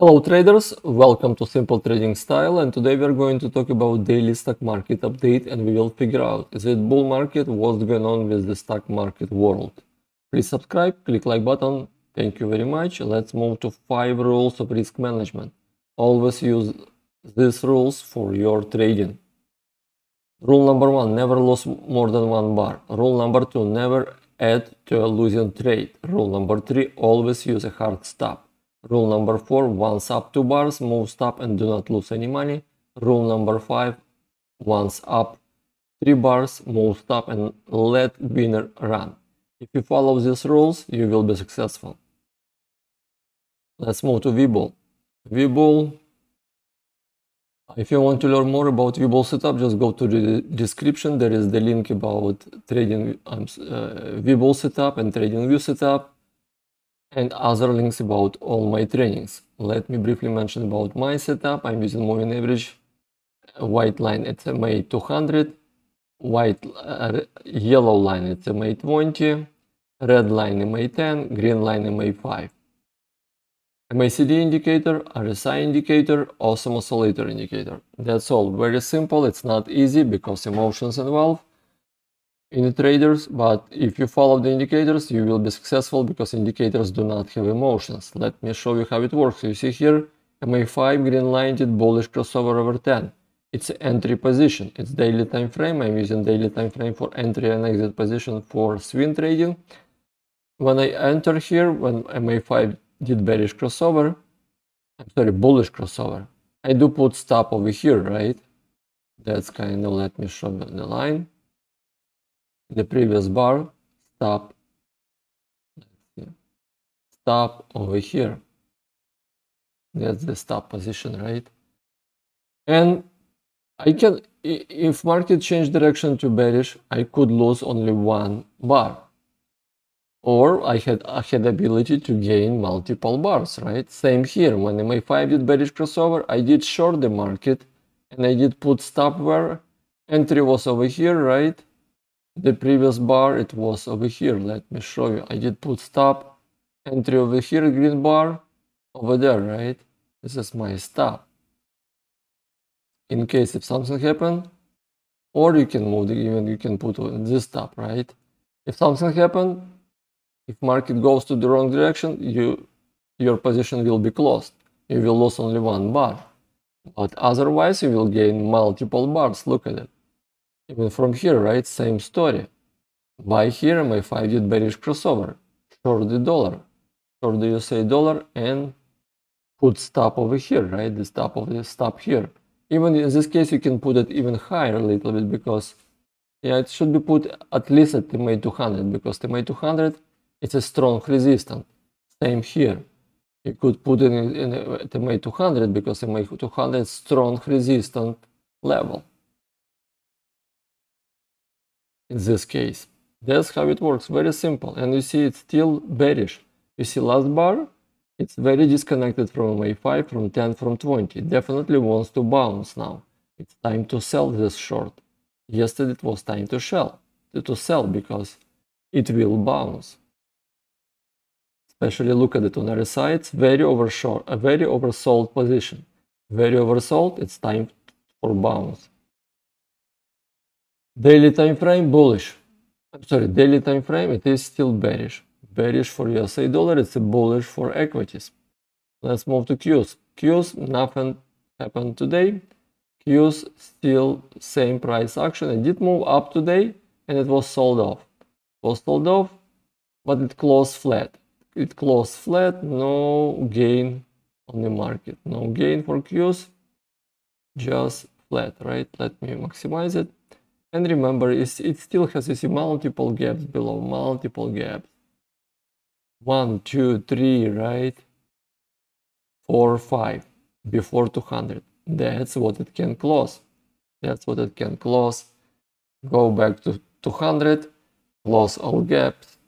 Hello traders, welcome to Simple Trading Style and today we are going to talk about daily stock market update and we will figure out is it bull market, what's going on with the stock market world. Please subscribe, click like button, thank you very much. Let's move to 5 rules of risk management. Always use these rules for your trading. Rule number 1, never lose more than one bar. Rule number 2, never add to a losing trade. Rule number 3, always use a hard stop. Rule number 4, once up 2 bars, move stop and do not lose any money. Rule number 5, once up 3 bars, move stop and let winner run. If you follow these rules, you will be successful. Let's move to WeBull. WeBull, if you want to learn more about WeBull setup, just go to the description. There is the link about trading um, uh, setup and trading TradingView setup and other links about all my trainings. Let me briefly mention about my setup. I'm using moving average, white line at MA 200, white uh, yellow line at MA 20, red line MA 10, green line MA 5. MACD indicator, RSI indicator, awesome oscillator indicator. That's all. Very simple. It's not easy because emotions involved in the traders, but if you follow the indicators, you will be successful because indicators do not have emotions. Let me show you how it works. You see here, MA5 green line did bullish crossover over 10. It's entry position. It's daily time frame. I'm using daily time frame for entry and exit position for swing trading. When I enter here, when MA5 did bearish crossover, I'm sorry, bullish crossover, I do put stop over here, right? That's kind of, let me show you the line the previous bar stop stop over here. That's the stop position right? And I can if market change direction to bearish I could lose only one bar. Or I had I had ability to gain multiple bars right? Same here. When MA5 did bearish crossover I did short the market and I did put stop where entry was over here right the previous bar it was over here. Let me show you. I did put stop entry over here green bar over there right? This is my stop. In case if something happened or you can move the, even you can put this stop right? If something happened if market goes to the wrong direction you your position will be closed. You will lose only one bar. But otherwise you will gain multiple bars. Look at it even from here, right? Same story. Buy here, my 5 did bearish crossover. Short the dollar. Short the USA dollar and put stop over here, right? The stop of the stop here. Even in this case, you can put it even higher a little bit because yeah, it should be put at least at the MA 200 because the MA 200 it's a strong resistance. Same here. You could put it in, in at the MA 200 because the MA 200 strong resistance level in this case. That's how it works, very simple. And you see it's still bearish. You see last bar, it's very disconnected from MA5, from 10, from 20. It Definitely wants to bounce now. It's time to sell this short. Yesterday it was time to sell, to sell because it will bounce. Especially look at it on the side, it's very overshort, a very oversold position. Very oversold, it's time for bounce. Daily time frame bullish. I'm sorry, daily time frame it is still bearish. Bearish for USA dollar, it's a bullish for equities. Let's move to Qs. Qs, nothing happened today. Qs still same price action. It did move up today and it was sold off. Was sold off, but it closed flat. It closed flat, no gain on the market. No gain for Qs, just flat, right? Let me maximize it. And remember, it still has you see multiple gaps below, multiple gaps. One, two, three, right? Four, five, before 200. That's what it can close. That's what it can close. Go back to 200, close all gaps.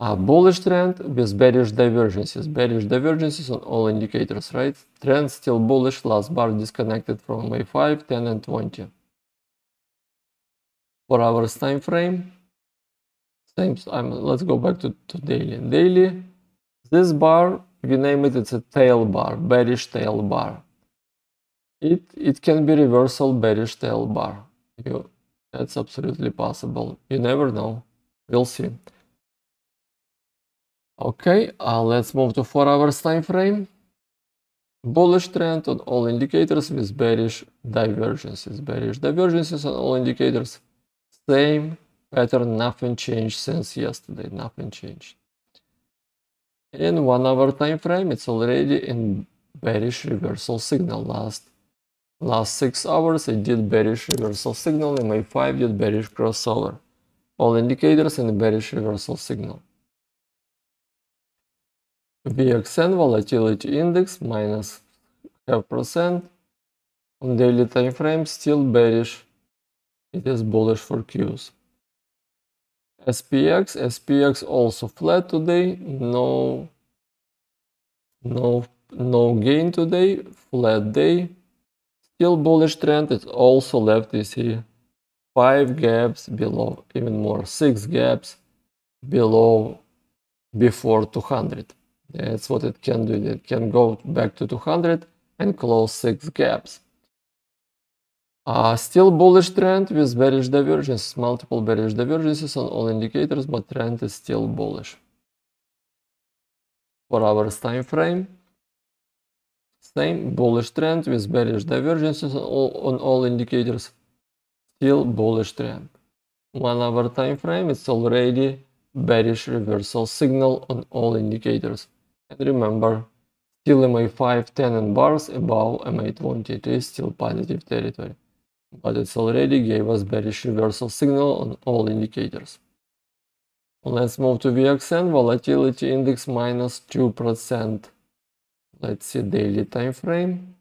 A bullish trend with bearish divergences. Bearish divergences on all indicators, right? Trend still bullish, last bar disconnected from MA5, 10 and 20 four hours time frame. Same, I'm, let's go back to, to daily. Daily, this bar we name it, it's a tail bar, bearish tail bar. It, it can be reversal bearish tail bar. You, that's absolutely possible. You never know. We'll see. Okay, uh, let's move to 4 hours time frame. Bullish trend on all indicators with bearish divergences. Bearish divergences on all indicators. Same pattern, nothing changed since yesterday, nothing changed. In 1 hour time frame, it's already in bearish reversal signal. Last last 6 hours, it did bearish reversal signal, and my 5 did bearish crossover. All indicators in bearish reversal signal. VXN volatility index minus half percent. On daily time frame, still bearish. It is bullish for Qs. SPX, SPX also flat today. No, no, no gain today. Flat day. Still bullish trend. It's also left. You see five gaps below, even more, six gaps below before 200. That's what it can do. It can go back to 200 and close six gaps. Uh, still bullish trend with bearish divergence, multiple bearish divergences on all indicators, but trend is still bullish. Four hours time frame, same bullish trend with bearish divergences on all, on all indicators, still bullish trend. One hour time frame, it's already bearish reversal signal on all indicators. And remember, still MA5, 10 and bars above MA20, it is still positive territory. But it's already gave us bearish reversal signal on all indicators. Let's move to VXN, volatility index minus 2%. Let's see daily time frame.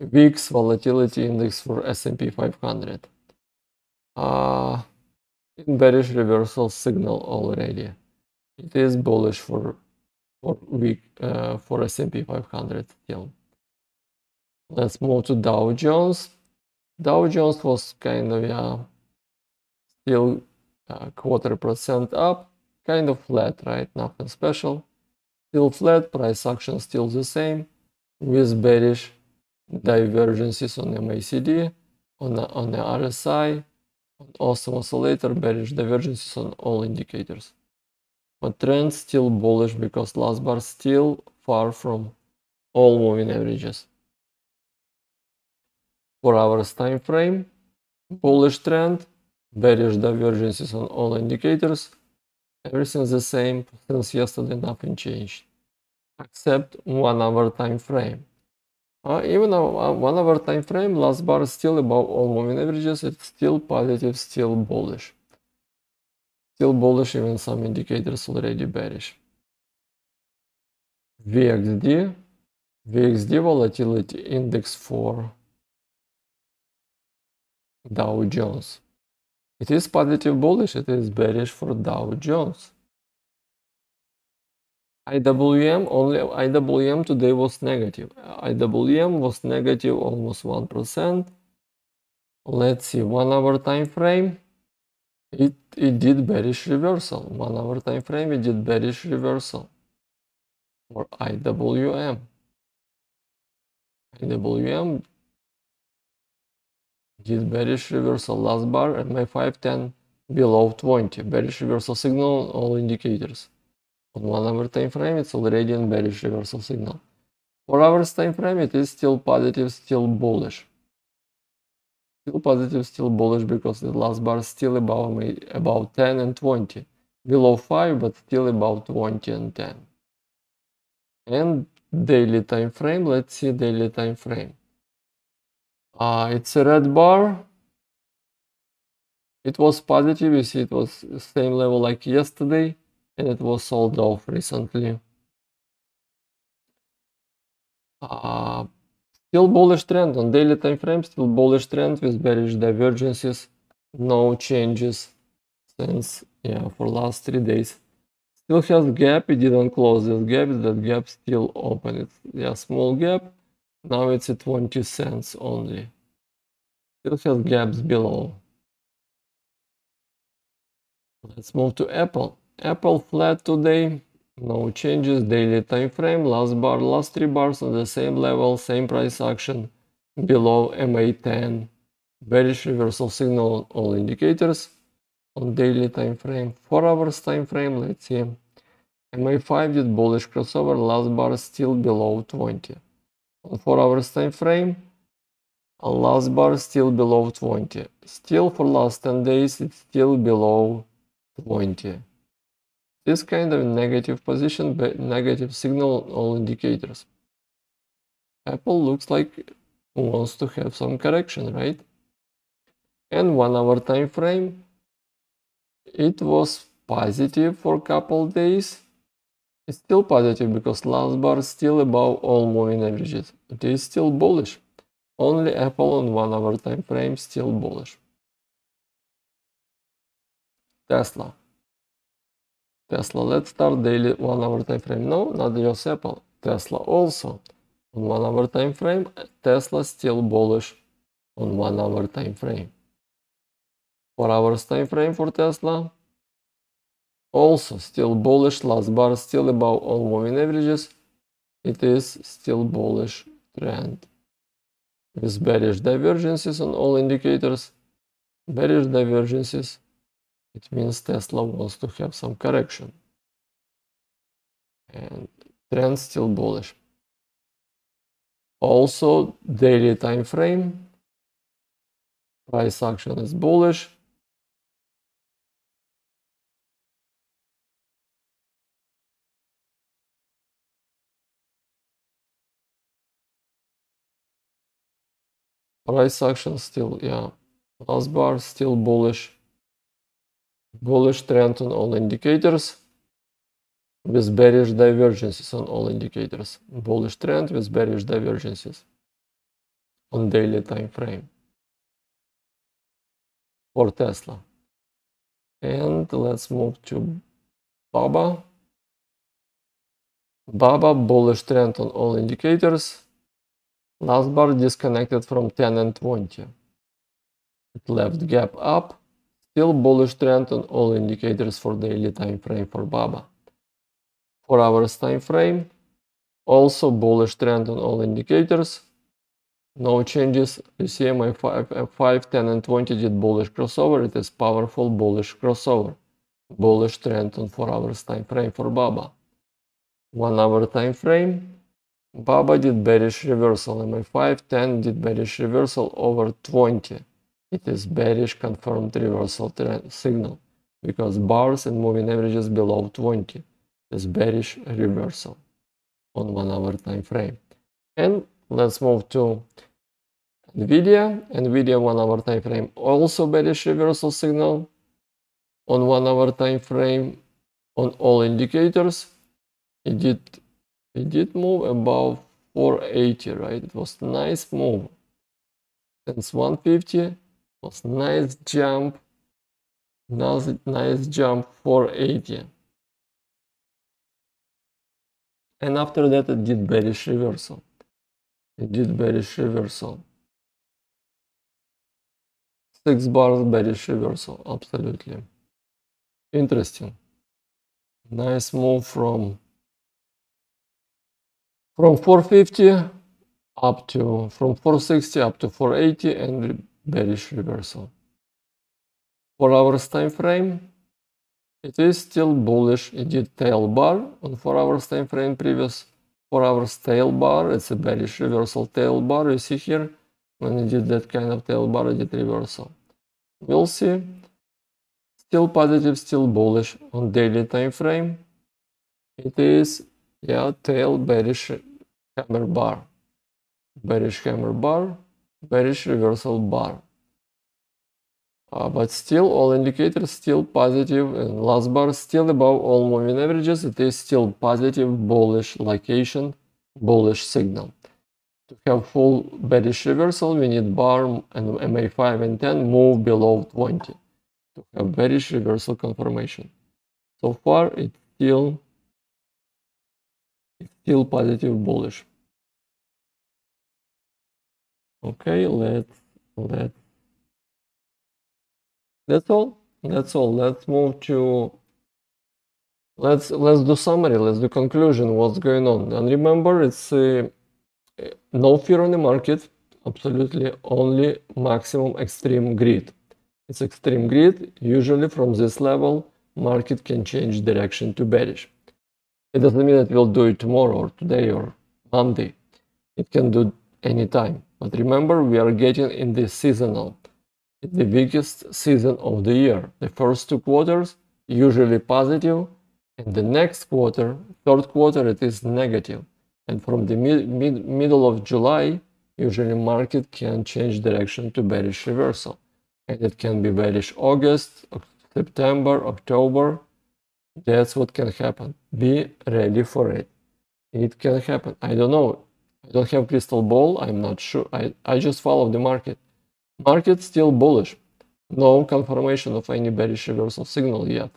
VIX volatility index for S&P 500. Uh, in bearish reversal signal already. It is bullish for for week uh, for S&P 500 still. Let's move to Dow Jones. Dow Jones was kind of yeah, still a uh, quarter percent up, kind of flat, right? Nothing special. Still flat, price action still the same, with bearish divergences on MACD, on the, on the RSI, on awesome oscillator, bearish divergences on all indicators. But trend still bullish because last bar still far from all moving averages. 4 hours time frame, bullish trend, bearish divergences on all indicators, everything's the same since yesterday nothing changed except 1 hour time frame. Uh, even a, 1 hour time frame, last bar is still above all moving averages, it's still positive, still bullish. Still bullish, even some indicators already bearish. VXD, VXD volatility index for Dow Jones. It is positive bullish, it is bearish for Dow Jones. IWM, only IWM today was negative. IWM was negative almost 1%. Let's see, one hour time frame. It, it did bearish reversal. One hour time frame, it did bearish reversal for IWM. IWM did bearish reversal last bar at my 510 below 20. Bearish reversal signal all indicators. On one hour time frame, it's already in bearish reversal signal. Four hours time frame, it is still positive, still bullish still positive, still bullish because the last bar is still above my about 10 and 20. Below 5, but still about 20 and 10. And daily time frame, let's see daily time frame. Uh, it's a red bar. It was positive, you see it was same level like yesterday and it was sold off recently. Uh, Still bullish trend on daily time frame, still bullish trend with bearish divergences, no changes since yeah for last three days. Still has gap, it didn't close this gap, that gap still open. It's yeah small gap. Now it's at 20 cents only. Still has gaps below. Let's move to Apple. Apple flat today, no changes, daily time frame, last bar, last three bars on the same level, same price action, below MA10, bearish reversal signal on all indicators, on daily time frame, 4 hours time frame, let's see, MA5 did bullish crossover, last bar still below 20. On 4 hours time frame, last bar still below 20. Still for last 10 days, it's still below 20. This kind of negative position, but negative signal on all indicators. Apple looks like wants to have some correction, right? And one hour time frame, it was positive for couple days. It's still positive because last bar is still above all moving averages. It is still bullish. Only Apple on one hour time frame still bullish. Tesla. Tesla, let's start daily one hour time frame. No, not just Apple. Tesla also on one hour time frame. Tesla still bullish on one hour time frame. Four hours time frame for Tesla. Also still bullish. Last bar still above all moving averages. It is still bullish trend with bearish divergences on all indicators. Bearish divergences it means Tesla wants to have some correction. And trend still bullish. Also, daily time frame. Price action is bullish. Price action still, yeah. Last bar still bullish bullish trend on all indicators with bearish divergences on all indicators. Bullish trend with bearish divergences on daily time frame for Tesla. And let's move to BABA. BABA bullish trend on all indicators. Last bar disconnected from 10 and 20. It left gap up Still bullish trend on all indicators for daily time frame for BABA. 4 hours time frame, also bullish trend on all indicators. No changes. You see my 5, uh, 5, 10 and 20 did bullish crossover. It is powerful bullish crossover. Bullish trend on 4 hours time frame for BABA. 1 hour time frame. BABA did bearish reversal. MA5, 10 did bearish reversal over 20. It is bearish confirmed reversal signal because bars and moving averages below 20 is bearish reversal on one hour time frame. And let's move to NVIDIA. NVIDIA one hour time frame also bearish reversal signal on one hour time frame on all indicators. It did it did move above 480, right? It was nice move. Since 150 was nice jump. Nice, nice jump 480 and after that it did bearish reversal. It did bearish reversal. Six bars bearish reversal absolutely. Interesting. Nice move from from 450 up to from 460 up to 480 and bearish reversal. Four hours time frame, it is still bullish. It did tail bar on 4 hours time frame previous 4 hours tail bar. It's a bearish reversal tail bar. You see here, when it did that kind of tail bar, it did reversal. We'll see. Still positive, still bullish on daily time frame. It is, yeah, tail bearish hammer bar. Bearish hammer bar bearish reversal bar. Uh, but still all indicators still positive and last bar still above all moving averages it is still positive bullish location bullish signal to have full bearish reversal we need bar and ma5 and 10 move below 20 to have bearish reversal confirmation so far it's still it's still positive bullish Okay, let's let that's all. That's all. Let's move to let's let's do summary let's do conclusion what's going on and remember it's uh, no fear on the market absolutely only maximum extreme greed it's extreme greed usually from this level market can change direction to bearish it doesn't mean that we'll do it tomorrow or today or monday it can do anytime but remember we are getting in the seasonal the biggest season of the year the first two quarters usually and the next quarter, third quarter, it is negative. And from the mid, mid, middle of July, usually market can change direction to bearish reversal. And it can be bearish August, September, October. That's what can happen. Be ready for it. It can happen. I don't know. I don't have crystal ball. I'm not sure. I, I just follow the market. Market still bullish. No confirmation of any bearish reversal signal yet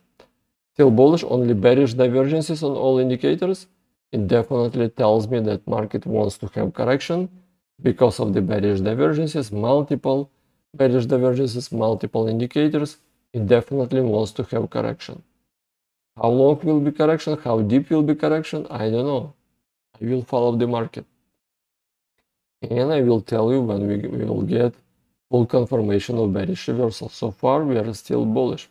still bullish, only bearish divergences on all indicators, it definitely tells me that market wants to have correction because of the bearish divergences, multiple bearish divergences, multiple indicators, it definitely wants to have correction. How long will be correction? How deep will be correction? I don't know. I will follow the market. And I will tell you when we, we will get full confirmation of bearish reversal. So far, we are still bullish.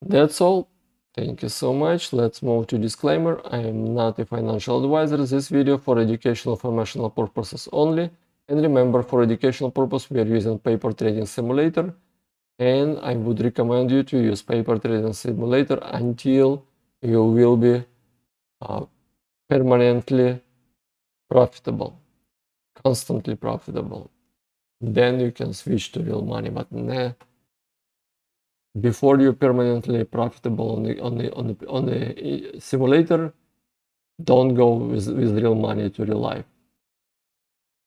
That's all. Thank you so much. Let's move to disclaimer. I am not a financial advisor. This video for educational informational purposes only. And remember, for educational purpose, we are using paper trading simulator. And I would recommend you to use paper trading simulator until you will be uh, permanently profitable, constantly profitable. Then you can switch to real money. But nah, before you're permanently profitable on the on the on the on the simulator don't go with, with real money to real life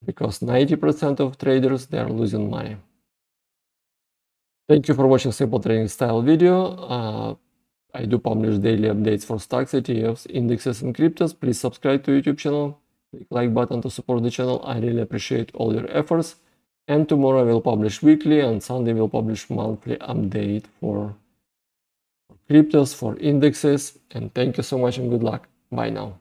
because 90% of traders they are losing money thank you for watching simple trading style video uh, i do publish daily updates for stocks etfs indexes and cryptos please subscribe to youtube channel click like button to support the channel i really appreciate all your efforts and tomorrow I will publish weekly and Sunday will publish monthly update for, for cryptos, for indexes. And thank you so much and good luck. Bye now.